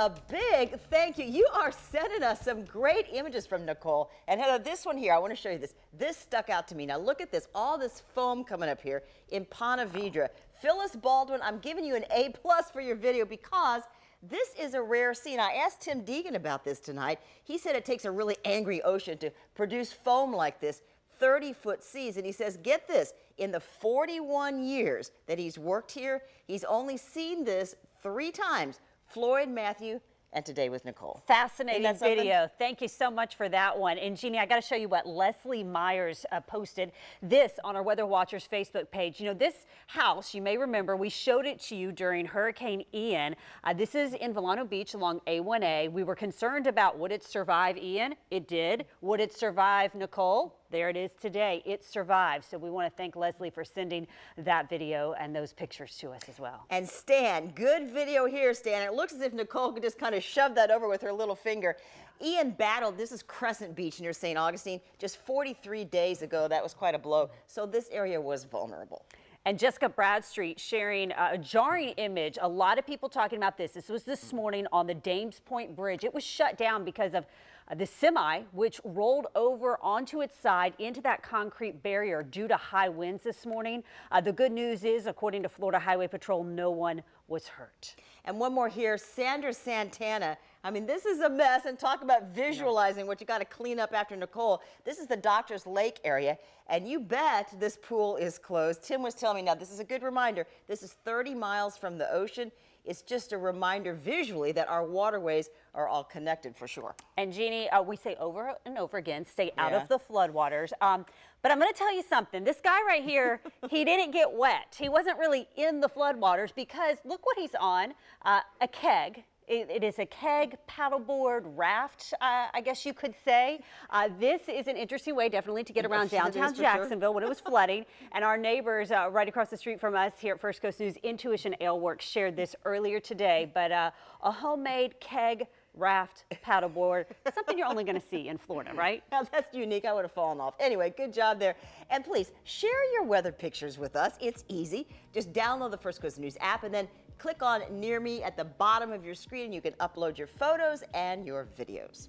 a big thank you. You are sending us some great images from Nicole. And Heather, this one here, I want to show you this. This stuck out to me. Now look at this, all this foam coming up here in Ponte Vedra. Phyllis Baldwin, I'm giving you an A plus for your video because this is a rare scene. I asked Tim Deegan about this tonight. He said it takes a really angry ocean to produce foam like this. 30 foot seas. And he says, get this, in the 41 years that he's worked here, he's only seen this three times. Floyd, Matthew, and today with Nicole. Fascinating video. Thank you so much for that one. And Jeannie, I got to show you what Leslie Myers uh, posted this on our Weather Watchers Facebook page. You know, this house, you may remember, we showed it to you during Hurricane Ian. Uh, this is in Vilano Beach along A1A. We were concerned about would it survive Ian? It did. Would it survive Nicole? There it is today. It survived. So we want to thank Leslie for sending that video and those pictures to us as well. And Stan, good video here, Stan. It looks as if Nicole could just kind of shove that over with her little finger. Ian battled, this is Crescent Beach near St. Augustine, just 43 days ago. That was quite a blow. So this area was vulnerable. And Jessica Bradstreet sharing a jarring image. A lot of people talking about this. This was this morning on the Dames Point Bridge. It was shut down because of the semi, which rolled over onto its side into that concrete barrier due to high winds this morning. Uh, the good news is, according to Florida Highway Patrol, no one was hurt. And one more here, Sandra Santana. I mean, this is a mess. And talk about visualizing what you got to clean up after Nicole. This is the Doctor's Lake area. And you bet this pool is closed. Tim was telling me now, this is a good reminder. This is 30 miles from the ocean. It's just a reminder visually that our waterways are all connected for sure. And Jeannie, uh, we say over and over again, stay out of the floodwaters. Um, but I'm going to tell you something. This guy right here, he didn't get wet. He wasn't really in the floodwaters because look what he's on, uh, a keg it, it is a keg paddleboard raft, uh, I guess you could say. Uh, this is an interesting way, definitely, to get around downtown Jacksonville sure. when it was flooding. and our neighbors uh, right across the street from us here at First Coast News, Intuition Ale Works, shared this earlier today. But uh, a homemade keg raft, paddleboard, something you're only going to see in Florida, right? Now that's unique. I would have fallen off. Anyway, good job there. And please share your weather pictures with us. It's easy. Just download the First Coast News app and then click on Near Me at the bottom of your screen and you can upload your photos and your videos.